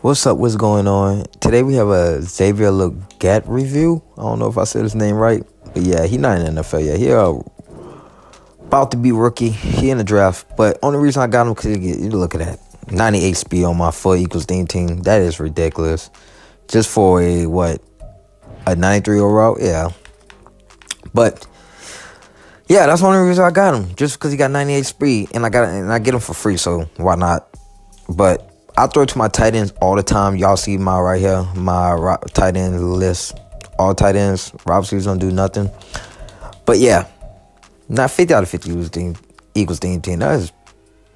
What's up? What's going on? Today we have a Xavier Legette review. I don't know if I said his name right, but yeah, he not in the NFL yet. He about to be rookie. He in the draft, but only reason I got him because you look at that 98 speed on my foot Eagles team. That is ridiculous. Just for a what a 93 overall, yeah. But yeah, that's the only reason I got him. Just because he got 98 speed, and I got and I get him for free, so why not? But I throw it to my tight ends all the time. Y'all see my right here, my tight end list. All tight ends. Rob Sleeves don't do nothing. But yeah, not 50 out of 50 was team, Eagles team team. That is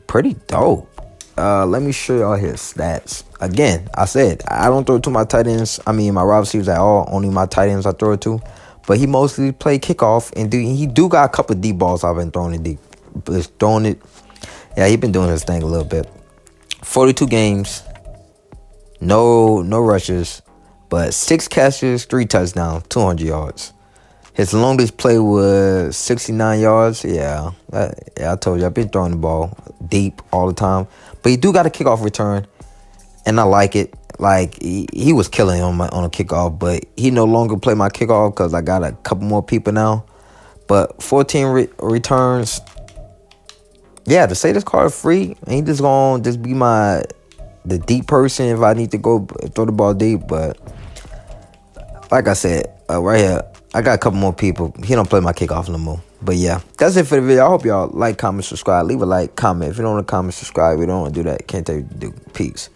pretty dope. Uh, let me show y'all his stats. Again, I said I don't throw it to my tight ends. I mean, my Rob receivers at all. Only my tight ends I throw it to. But he mostly play kickoff and do he do got a couple deep balls I've been throwing it deep. But throwing it. Yeah, he been doing his thing a little bit. 42 games, no no rushes, but six catches, three touchdowns, 200 yards. His longest play was 69 yards. Yeah, yeah, I told you I've been throwing the ball deep all the time, but he do got a kickoff return, and I like it. Like he, he was killing on my on a kickoff, but he no longer play my kickoff because I got a couple more people now. But 14 re- returns, yeah, to say this card free, ain't just gonna just be my the deep person if I need to go throw the ball deep. But like I said, uh, right here, I got a couple more people. He don't play my kickoff no more. But yeah, that's it for the video. I hope y'all like, comment, subscribe. Leave a like, comment. If you don't want to comment, subscribe. We don't want to do that. Can't tell you to do. Peace.